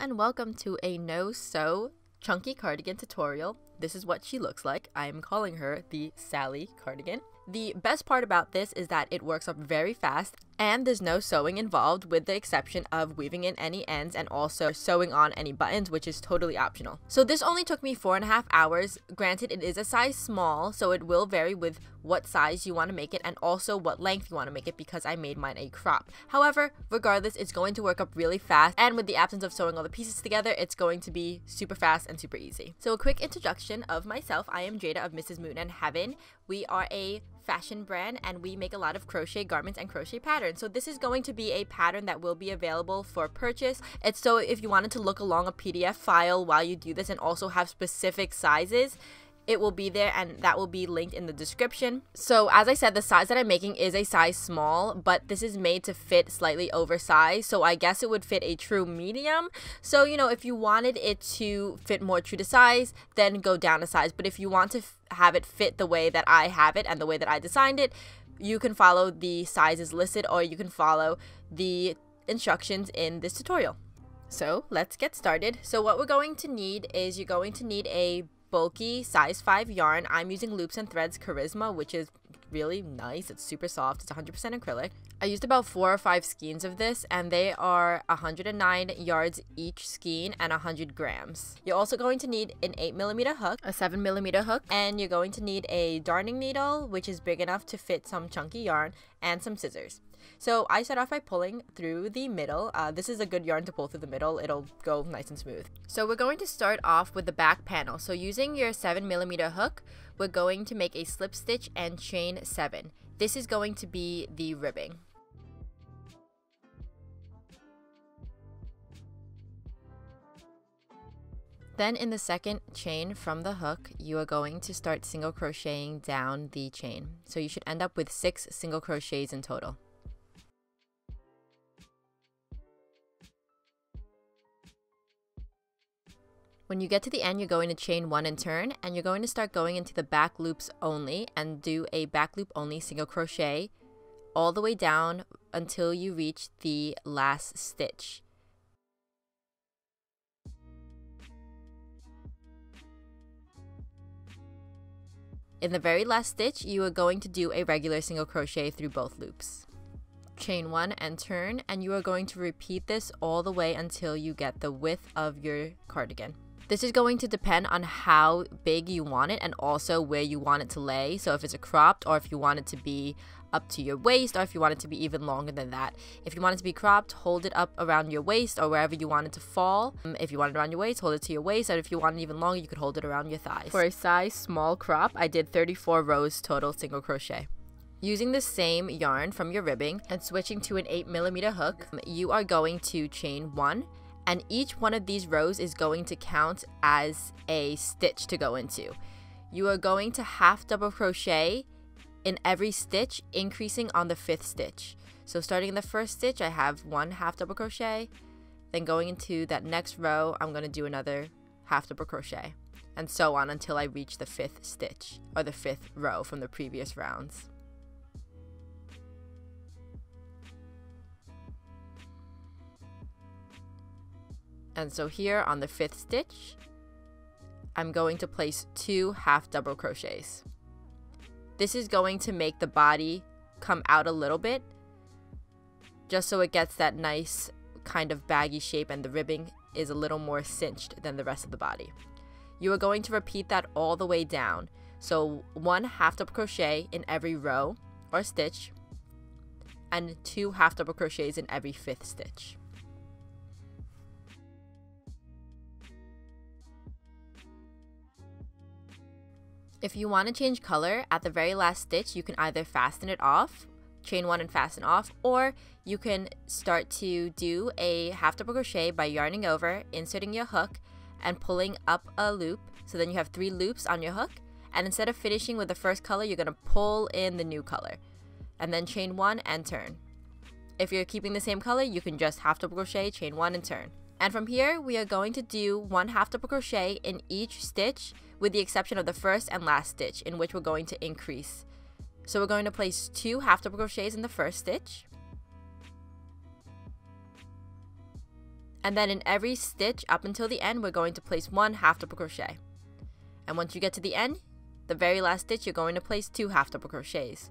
and welcome to a no sew chunky cardigan tutorial. This is what she looks like. I'm calling her the Sally cardigan. The best part about this is that it works up very fast and there's no sewing involved with the exception of weaving in any ends and also sewing on any buttons which is totally optional. So this only took me four and a half hours. Granted it is a size small so it will vary with what size you want to make it and also what length you want to make it because I made mine a crop. However, regardless it's going to work up really fast and with the absence of sewing all the pieces together it's going to be super fast and super easy. So a quick introduction of myself. I am Jada of Mrs. Moon and Heaven. We are a fashion brand and we make a lot of crochet garments and crochet patterns. So this is going to be a pattern that will be available for purchase. It's so if you wanted to look along a PDF file while you do this and also have specific sizes, it will be there and that will be linked in the description. So as I said, the size that I'm making is a size small, but this is made to fit slightly oversized. So I guess it would fit a true medium. So, you know, if you wanted it to fit more true to size, then go down a size. But if you want to have it fit the way that I have it and the way that I designed it, you can follow the sizes listed or you can follow the instructions in this tutorial. So let's get started. So what we're going to need is you're going to need a bulky size 5 yarn. I'm using Loops and Threads Charisma, which is really nice. It's super soft. It's 100% acrylic. I used about four or five skeins of this, and they are 109 yards each skein and 100 grams. You're also going to need an 8 millimeter hook, a 7 millimeter hook, and you're going to need a darning needle, which is big enough to fit some chunky yarn, and some scissors. So I start off by pulling through the middle. Uh, this is a good yarn to pull through the middle. It'll go nice and smooth. So we're going to start off with the back panel. So using your 7 millimeter hook, we're going to make a slip stitch and chain 7. This is going to be the ribbing. Then in the second chain from the hook, you are going to start single crocheting down the chain. So you should end up with six single crochets in total. When you get to the end, you're going to chain one and turn, and you're going to start going into the back loops only and do a back loop only single crochet all the way down until you reach the last stitch. In the very last stitch, you are going to do a regular single crochet through both loops. Chain one and turn, and you are going to repeat this all the way until you get the width of your cardigan. This is going to depend on how big you want it and also where you want it to lay. So if it's a cropped or if you want it to be up to your waist or if you want it to be even longer than that. If you want it to be cropped, hold it up around your waist or wherever you want it to fall. Um, if you want it around your waist, hold it to your waist. And if you want it even longer, you could hold it around your thighs. For a size small crop, I did 34 rows total single crochet. Using the same yarn from your ribbing and switching to an 8 millimeter hook, you are going to chain one and each one of these rows is going to count as a stitch to go into. You are going to half double crochet in every stitch, increasing on the fifth stitch. So starting in the first stitch, I have one half double crochet, then going into that next row, I'm going to do another half double crochet, and so on until I reach the fifth stitch, or the fifth row from the previous rounds. And so here on the fifth stitch, I'm going to place two half double crochets. This is going to make the body come out a little bit, just so it gets that nice kind of baggy shape and the ribbing is a little more cinched than the rest of the body. You are going to repeat that all the way down. So one half double crochet in every row or stitch and two half double crochets in every fifth stitch. If you want to change color, at the very last stitch, you can either fasten it off, chain one and fasten off, or you can start to do a half double crochet by yarning over, inserting your hook, and pulling up a loop. So then you have three loops on your hook, and instead of finishing with the first color, you're going to pull in the new color, and then chain one and turn. If you're keeping the same color, you can just half double crochet, chain one, and turn. And from here, we are going to do one half double crochet in each stitch with the exception of the first and last stitch in which we're going to increase. So we're going to place two half double crochets in the first stitch. And then in every stitch up until the end, we're going to place one half double crochet. And once you get to the end, the very last stitch, you're going to place two half double crochets.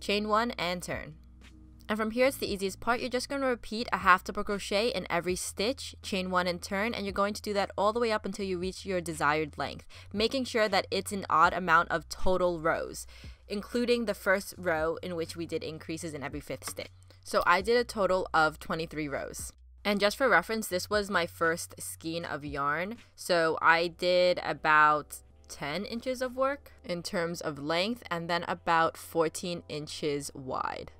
Chain one and turn. And from here, it's the easiest part. You're just going to repeat a half double crochet in every stitch, chain one and turn, and you're going to do that all the way up until you reach your desired length, making sure that it's an odd amount of total rows, including the first row in which we did increases in every fifth stitch. So I did a total of 23 rows. And just for reference, this was my first skein of yarn. So I did about 10 inches of work in terms of length and then about 14 inches wide.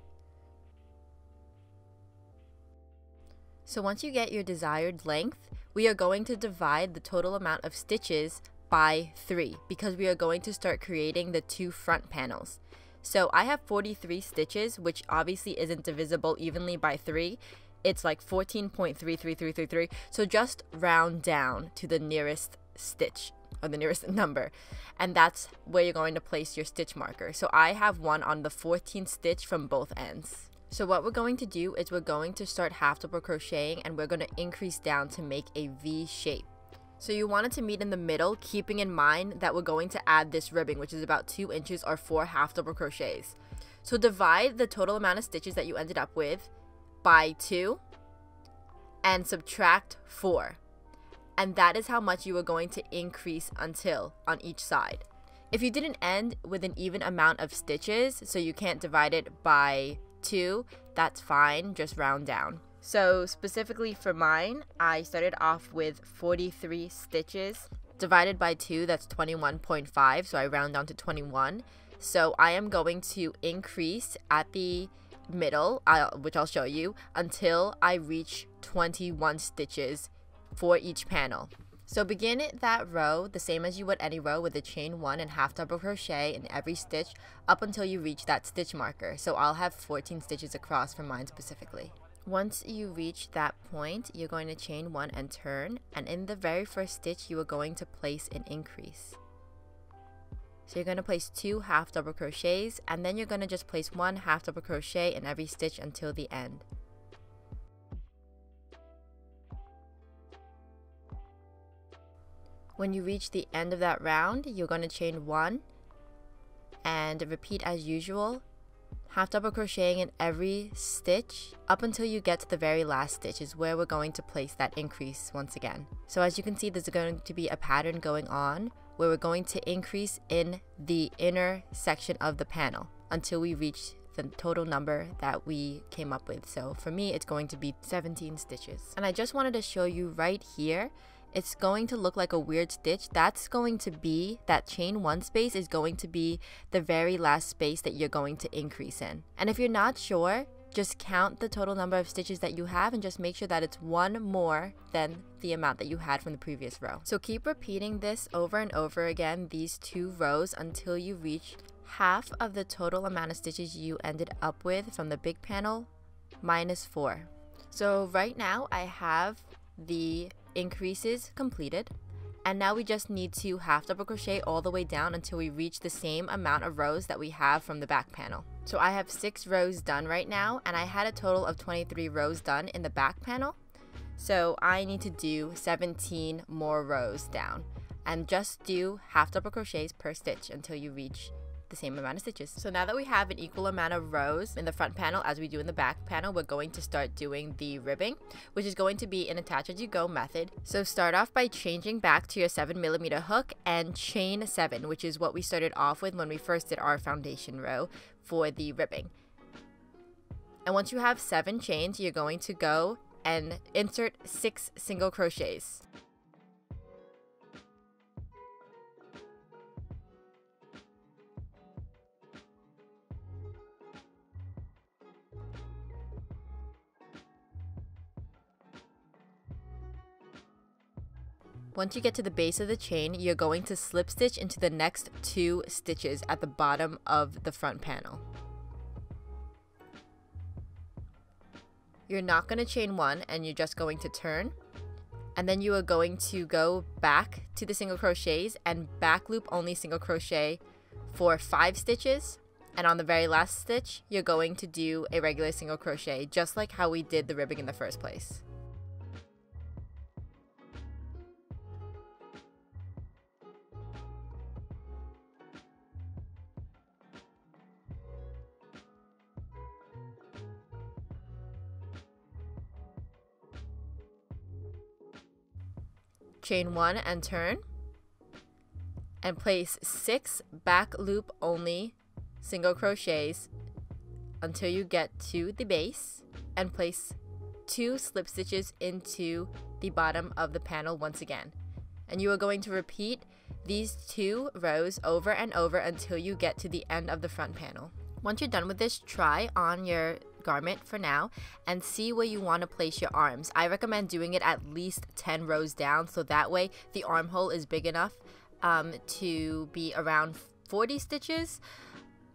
So once you get your desired length, we are going to divide the total amount of stitches by 3 because we are going to start creating the two front panels. So I have 43 stitches, which obviously isn't divisible evenly by 3. It's like 14.33333. So just round down to the nearest stitch or the nearest number. And that's where you're going to place your stitch marker. So I have one on the 14th stitch from both ends. So what we're going to do is we're going to start half double crocheting and we're going to increase down to make a V shape. So you want it to meet in the middle, keeping in mind that we're going to add this ribbing, which is about 2 inches or 4 half double crochets. So divide the total amount of stitches that you ended up with by 2 and subtract 4. And that is how much you are going to increase until on each side. If you didn't end with an even amount of stitches, so you can't divide it by two, that's fine, just round down. So specifically for mine, I started off with 43 stitches divided by 2, that's 21.5, so I round down to 21. So I am going to increase at the middle, I'll, which I'll show you, until I reach 21 stitches for each panel. So begin that row the same as you would any row with a chain 1 and half double crochet in every stitch up until you reach that stitch marker. So I'll have 14 stitches across for mine specifically. Once you reach that point, you're going to chain 1 and turn and in the very first stitch you are going to place an increase. So you're going to place two half double crochets and then you're going to just place one half double crochet in every stitch until the end. When you reach the end of that round, you're going to chain one and repeat as usual, half double crocheting in every stitch up until you get to the very last stitch is where we're going to place that increase once again. So as you can see, there's going to be a pattern going on where we're going to increase in the inner section of the panel until we reach the total number that we came up with. So for me, it's going to be 17 stitches. And I just wanted to show you right here it's going to look like a weird stitch. That's going to be, that chain one space is going to be the very last space that you're going to increase in. And if you're not sure, just count the total number of stitches that you have and just make sure that it's one more than the amount that you had from the previous row. So keep repeating this over and over again, these two rows until you reach half of the total amount of stitches you ended up with from the big panel minus four. So right now I have the increases completed. And now we just need to half double crochet all the way down until we reach the same amount of rows that we have from the back panel. So I have six rows done right now and I had a total of 23 rows done in the back panel. So I need to do 17 more rows down and just do half double crochets per stitch until you reach the same amount of stitches. So now that we have an equal amount of rows in the front panel as we do in the back panel, we're going to start doing the ribbing, which is going to be an attach as you go method. So start off by changing back to your 7 millimeter hook and chain 7, which is what we started off with when we first did our foundation row for the ribbing. And once you have 7 chains, you're going to go and insert 6 single crochets. Once you get to the base of the chain, you're going to slip stitch into the next two stitches at the bottom of the front panel. You're not going to chain one and you're just going to turn. And then you are going to go back to the single crochets and back loop only single crochet for five stitches And on the very last stitch, you're going to do a regular single crochet, just like how we did the ribbing in the first place. Chain one and turn and place six back loop only single crochets until you get to the base and place two slip stitches into the bottom of the panel once again. And you are going to repeat these two rows over and over until you get to the end of the front panel. Once you're done with this, try on your garment for now and see where you want to place your arms. I recommend doing it at least 10 rows down so that way the armhole is big enough um, to be around 40 stitches.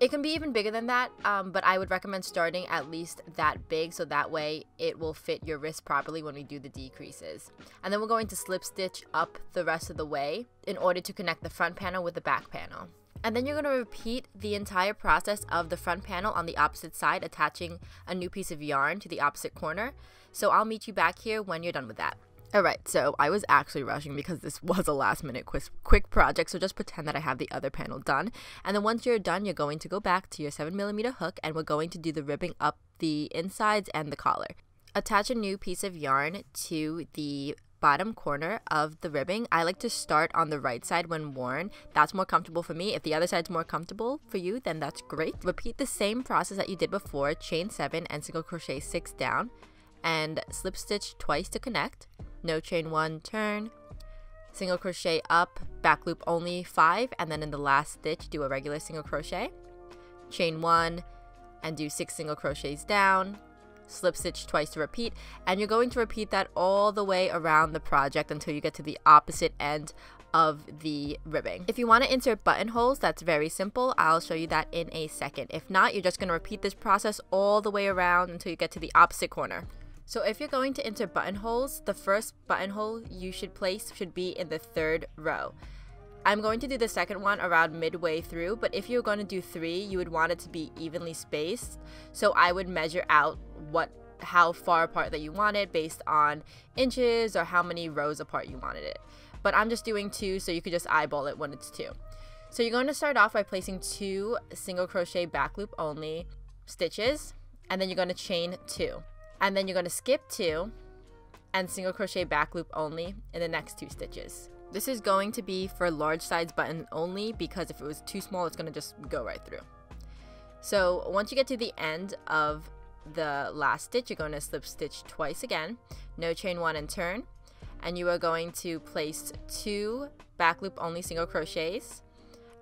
It can be even bigger than that, um, but I would recommend starting at least that big so that way it will fit your wrist properly when we do the decreases. And then we're going to slip stitch up the rest of the way in order to connect the front panel with the back panel. And then you're going to repeat the entire process of the front panel on the opposite side, attaching a new piece of yarn to the opposite corner. So I'll meet you back here when you're done with that. Alright, so I was actually rushing because this was a last minute quick, quick project, so just pretend that I have the other panel done. And then once you're done, you're going to go back to your 7mm hook and we're going to do the ribbing up the insides and the collar. Attach a new piece of yarn to the bottom corner of the ribbing, I like to start on the right side when worn. That's more comfortable for me. If the other side's more comfortable for you, then that's great. Repeat the same process that you did before, chain 7 and single crochet 6 down, and slip stitch twice to connect. No chain 1, turn, single crochet up, back loop only 5, and then in the last stitch do a regular single crochet. Chain 1 and do 6 single crochets down, slip stitch twice to repeat and you're going to repeat that all the way around the project until you get to the opposite end of the ribbing. If you want to insert buttonholes, that's very simple. I'll show you that in a second. If not, you're just going to repeat this process all the way around until you get to the opposite corner. So if you're going to insert buttonholes, the first buttonhole you should place should be in the third row. I'm going to do the second one around midway through, but if you're going to do three, you would want it to be evenly spaced. So I would measure out what how far apart that you want it based on inches or how many rows apart you wanted it. But I'm just doing two, so you could just eyeball it when it's two. So you're going to start off by placing two single crochet back loop only stitches, and then you're going to chain two. And then you're going to skip two and single crochet back loop only in the next two stitches. This is going to be for large size button only because if it was too small, it's going to just go right through. So once you get to the end of the last stitch, you're going to slip stitch twice again, no chain one and turn, and you are going to place two back loop only single crochets,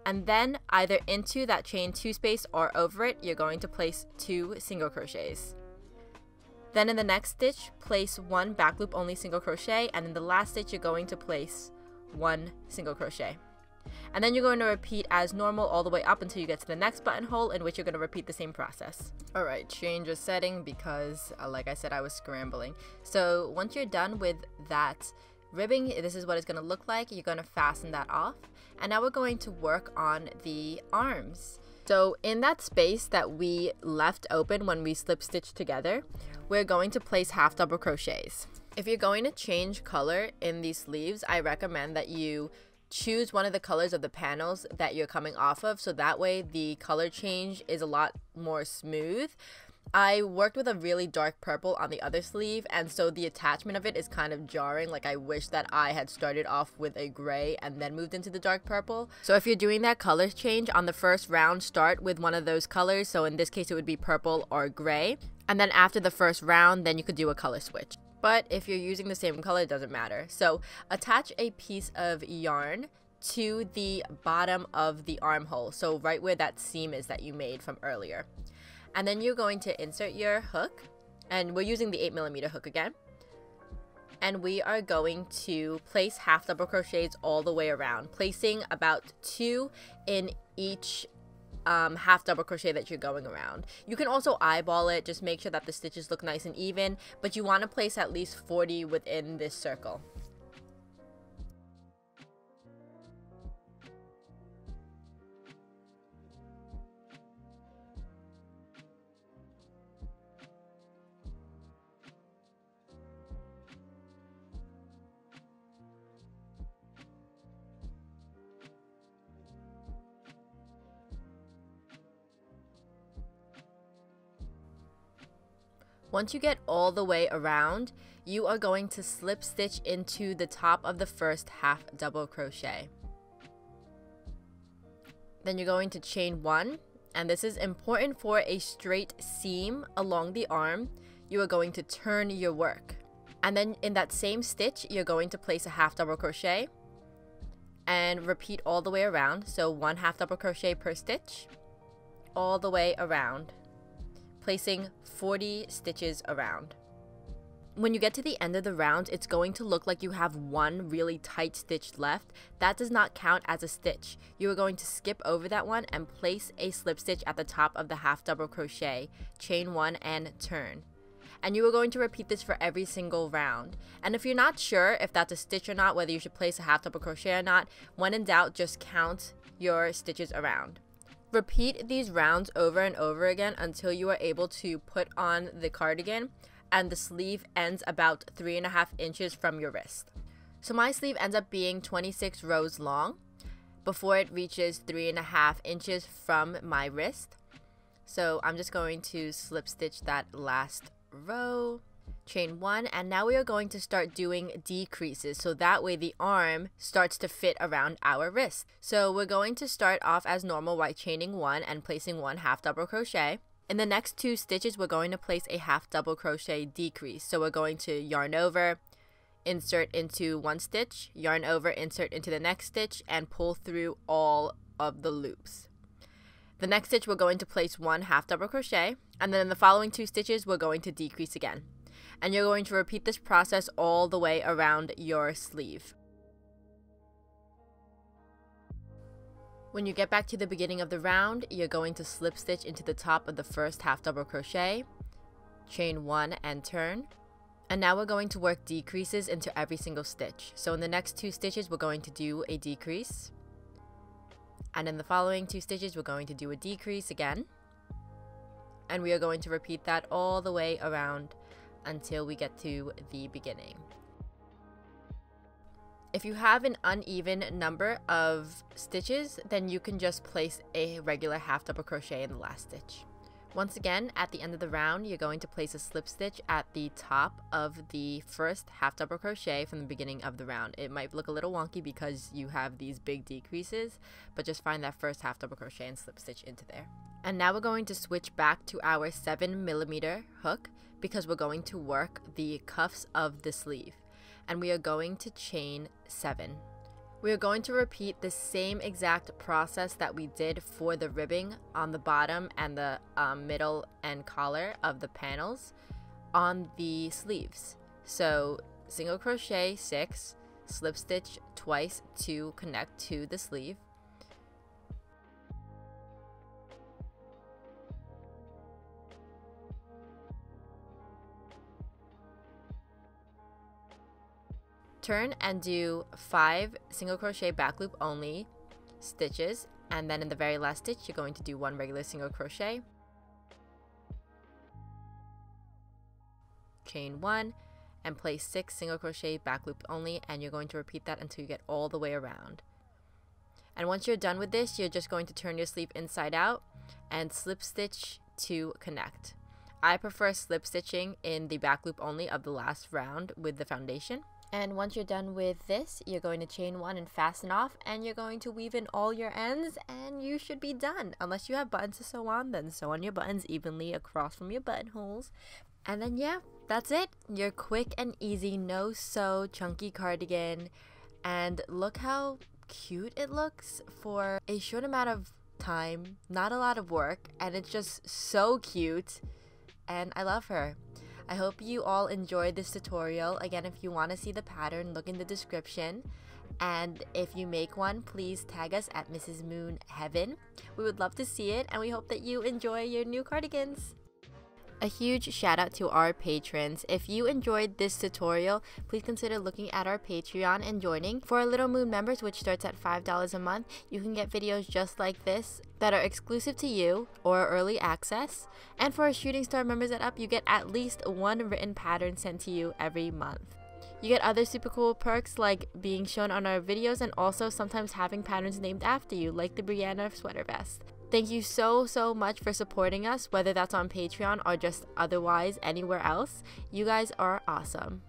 and then either into that chain two space or over it, you're going to place two single crochets. Then in the next stitch, place one back loop only single crochet, and in the last stitch, you're going to place one single crochet. And then you're going to repeat as normal all the way up until you get to the next buttonhole in which you're going to repeat the same process. Alright, change of setting because uh, like I said I was scrambling. So once you're done with that ribbing, this is what it's going to look like. You're going to fasten that off. And now we're going to work on the arms. So in that space that we left open when we slip stitched together, we're going to place half double crochets. If you're going to change color in these sleeves, I recommend that you choose one of the colors of the panels that you're coming off of. So that way the color change is a lot more smooth. I worked with a really dark purple on the other sleeve and so the attachment of it is kind of jarring. Like I wish that I had started off with a gray and then moved into the dark purple. So if you're doing that color change on the first round start with one of those colors. So in this case it would be purple or gray. And then after the first round then you could do a color switch but if you're using the same color, it doesn't matter. So attach a piece of yarn to the bottom of the armhole, so right where that seam is that you made from earlier. And then you're going to insert your hook, and we're using the 8 millimeter hook again. And we are going to place half double crochets all the way around, placing about two in each um, half double crochet that you're going around. You can also eyeball it, just make sure that the stitches look nice and even, but you want to place at least 40 within this circle. Once you get all the way around, you are going to slip stitch into the top of the first half double crochet. Then you're going to chain one, and this is important for a straight seam along the arm. You are going to turn your work. And then in that same stitch, you're going to place a half double crochet and repeat all the way around. So one half double crochet per stitch, all the way around, placing 40 stitches around. When you get to the end of the round, it's going to look like you have one really tight stitch left. That does not count as a stitch. You are going to skip over that one and place a slip stitch at the top of the half double crochet, chain one and turn. And you are going to repeat this for every single round. And if you're not sure if that's a stitch or not, whether you should place a half double crochet or not, when in doubt, just count your stitches around. Repeat these rounds over and over again until you are able to put on the cardigan and the sleeve ends about three and a half inches from your wrist. So my sleeve ends up being 26 rows long before it reaches three and a half inches from my wrist. So I'm just going to slip stitch that last row, chain one, and now we are going to start doing decreases. So that way the arm starts to fit around our wrist. So we're going to start off as normal by chaining one and placing one half double crochet. In the next two stitches, we're going to place a half double crochet decrease. So we're going to yarn over, insert into one stitch, yarn over, insert into the next stitch, and pull through all of the loops. The next stitch, we're going to place one half double crochet, and then in the following two stitches, we're going to decrease again. And you're going to repeat this process all the way around your sleeve. When you get back to the beginning of the round, you're going to slip stitch into the top of the first half double crochet, chain one and turn. And now we're going to work decreases into every single stitch. So in the next two stitches, we're going to do a decrease. And in the following two stitches, we're going to do a decrease again. And we are going to repeat that all the way around until we get to the beginning. If you have an uneven number of stitches, then you can just place a regular half double crochet in the last stitch. Once again, at the end of the round, you're going to place a slip stitch at the top of the first half double crochet from the beginning of the round. It might look a little wonky because you have these big decreases, but just find that first half double crochet and slip stitch into there. And now we're going to switch back to our 7 millimeter hook because we're going to work the cuffs of the sleeve and we are going to chain 7. We are going to repeat the same exact process that we did for the ribbing on the bottom and the um, middle and collar of the panels on the sleeves. So single crochet 6, slip stitch twice to connect to the sleeve, turn and do five single crochet back loop only stitches. And then in the very last stitch you're going to do one regular single crochet. Chain one and place six single crochet back loop only and you're going to repeat that until you get all the way around. And once you're done with this you're just going to turn your sleeve inside out and slip stitch to connect. I prefer slip stitching in the back loop only of the last round with the foundation and once you're done with this, you're going to chain one and fasten off and you're going to weave in all your ends and you should be done. Unless you have buttons to sew on, then sew on your buttons evenly across from your buttonholes. And then yeah, that's it. Your quick and easy no sew chunky cardigan. And look how cute it looks for a short amount of time, not a lot of work, and it's just so cute. And I love her. I hope you all enjoyed this tutorial. Again, if you want to see the pattern, look in the description. And if you make one, please tag us at Mrs. Moon Heaven. We would love to see it, and we hope that you enjoy your new cardigans. A huge shout out to our patrons. If you enjoyed this tutorial, please consider looking at our Patreon and joining. For our Little Moon members, which starts at $5 a month, you can get videos just like this that are exclusive to you or early access. And for our Shooting Star members at Up, you get at least one written pattern sent to you every month. You get other super cool perks like being shown on our videos and also sometimes having patterns named after you, like the Brianna sweater vest. Thank you so, so much for supporting us, whether that's on Patreon or just otherwise anywhere else. You guys are awesome.